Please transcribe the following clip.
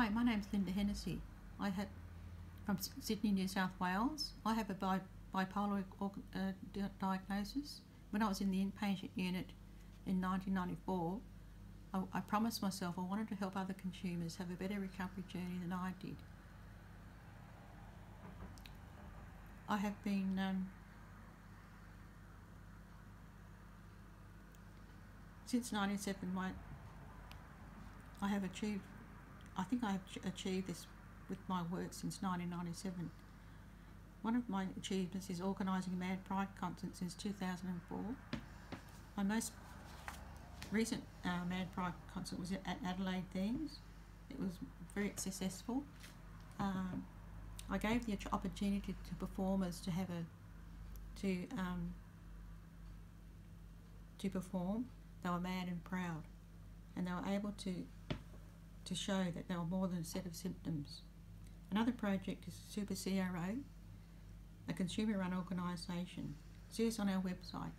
Hi, my name's Lynda Hennessy. I had from Sydney, New South Wales. I have a bi- bipolar uh, di- diagnosis. When I was in the inpatient unit in 1994, I, I promised myself I wanted to help other consumers have a better recovery journey than I did. I have been um, since 1997. my I have achieved I think I have achieved this with my work since 1997 one of my achievements is organising a Mad Pride concert since 2004 my most recent uh, Mad Pride concert was at Adelaide Themes. It was very successful. Um, I gave the opportunity to performers to have a to um, to perform. They were mad and proud, and they were able to to show that there were more than a set of symptoms. Another project is Super CRO, a consumer-run organisation. See us on our website.